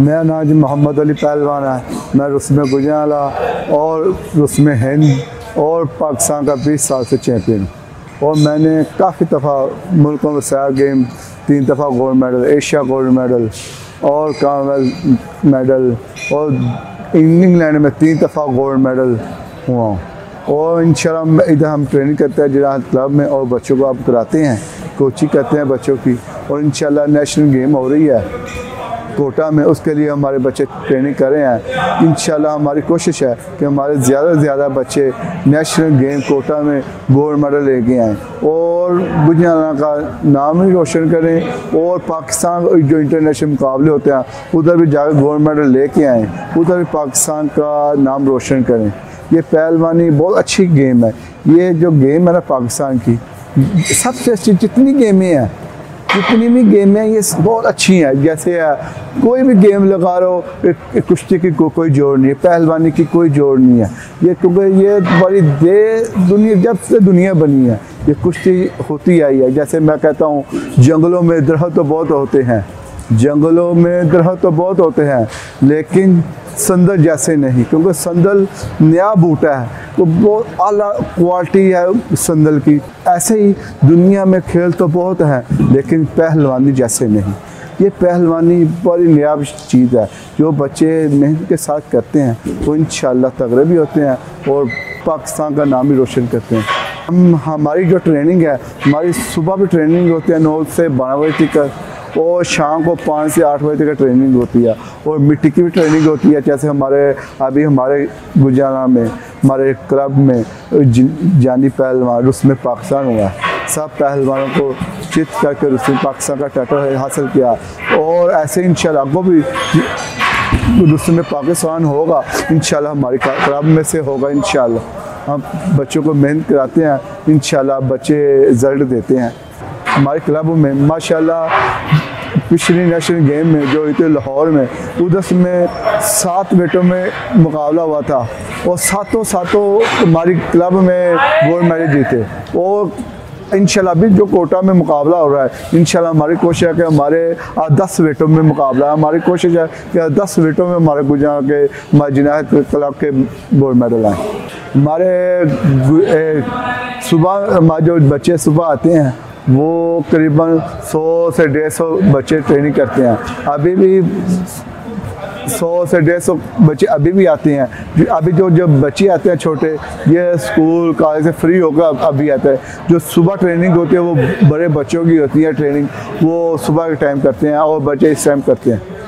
میرا نام جی محمد علی پہلوان ہے میں رسم گجرالا اور رسم ہند اور پاکستان کا بیس سال سے چیمپئن ہوں۔ اور میں نے کافی دفعہ ملکوں میں سیاح گیم، تین دفعہ gold medal, Asia gold medal اور کامن ویلتھ میڈل اور انگلینڈ میں تین دفعہ گولڈ میڈل ہوا ہوں۔ اور انشاءاللہ ادھر ہم ٹریننگ کرتے ہیں جہاں کلب میں اور بچوں کو آپ کراتے ہیں، کوچنگ کرتے ہیں بچوں کی اور انشاءاللہ نیشنل گیم ہو رہی ہے۔ کوٹا میں اس کے لیے ہمارے بچے ٹریننگ کر رہے ہیں۔ انشاءاللہ ہماری کوشش ہے کہ ہمارے زیادہ سے زیادہ بچے نیشنل گیم کوٹا میں گولڈ میڈل لے کے آئیں۔ اور گجرانا کا نام بھی روشن کریں۔ اور پاکستان جو انٹرنیشنل مقابلے ہوتے ہیں، ادھر بھی جا کے گولڈ میڈل لے کے آئیں۔ ادھر بھی پاکستان کا نام روشن کریں۔ یہ پہلوانی بہت اچھی گیم ہے۔ یہ جو گیم ہے نا پاکستان کی، سب سے اچھی جتنی گیمیں ہیں جتنی بھی گیمیں یہ بہت اچھی ہیں۔ جیسے کوئی بھی گیم لگا رہو کشتی کی کوئی جوڑ نہیں ہے، پہلوانی کی کوئی جوڑ نہیں ہے۔ یہ کیونکہ یہ بڑی دے دنیا، جب سے دنیا بنی ہے، یہ کشتی ہوتی آئی ہے۔ جیسے میں کہتا ہوں، جنگلوں میں درخت تو بہت ہوتے ہیں۔ جنگلوں میں درخت تو بہت ہوتے ہیں، لیکن سندل جیسے نہیں، کیونکہ سندل نیا بوٹا ہے۔ تو بہت اعلیٰ کوالٹی ہے سندل کی۔ ایسے ہی دنیا میں کھیل تو بہت ہیں، لیکن پہلوانی جیسے نہیں۔ یہ پہلوانی بڑی نیاب چیز ہے۔ جو بچے محنت کے ساتھ کرتے ہیں، وہ انشاءاللہ تغرے بھی ہوتے ہیں اور پاکستان کا نام بھی روشن کرتے ہیں۔ ہم، ہماری جو ٹریننگ ہے، ہماری صبح بھی ٹریننگ ہوتی ہے نو سے بارہ بجے تک۔ اور شام کو پانچ سے آٹھ بجے تک ٹریننگ ہوتی ہے اور مٹی کی بھی ٹریننگ ہوتی ہے جیسے ہمارے ابھی ہمارے گجرانا میں، ہمارے کلب میں جانی پہلوان رسم پاکستان ہوا ہے۔ سب پہلوانوں کو چت کر کے رسم پاکستان کا ٹائٹل حاصل کیا۔ اور ایسے انشاءاللہ کو بھی رسم پاکستان ہوگا۔ انشاءاللہ ہماری کلب میں سے ہوگا انشاءاللہ۔ ہم بچوں کو محنت کراتے ہیں۔ انشاءاللہ بچے رزلٹ دیتے ہیں۔ ہمارے کلب میں ماشاءاللہ پچھلی نیشنل گیم میں جو ہوئی تھی لاہور میں ادھر میں سات بیٹوں میں مقابلہ ہوا تھا۔ اور ساتوں ساتوں ہماری کلب میں گولڈ میڈل جیتے۔ اور انشاءاللہ ابھی جو کوٹا میں مقابلہ ہو رہا ہے، انشاءاللہ ہماری کوشش ہے کہ ہمارے دس ویٹوں میں مقابلہ ہے۔ ہماری کوشش ہے کہ دس ویٹوں میں ہمارے گجرا کے، ہمارے جناحت کلب کے گولڈ میڈل آئیں۔ ہمارے صبح، ہمارے جو بچے صبح آتے ہیں وہ قریباً سو سے ڈیڑھ سو بچے ٹریننگ کرتے ہیں۔ ابھی بھی سو سے ڈیڑھ سو بچے ابھی بھی آتے ہیں۔ ابھی جو جو بچے آتے ہیں چھوٹے، یہ اسکول، کالج سے فری ہو کر ابھی آتا ہے جو صبح ٹریننگ ہوتی ہے وہ بڑے بچوں کی ہوتی ہے ٹریننگ۔ وہ صبح کے ٹائم کرتے ہیں اور بچے اس ٹائم کرتے ہیں۔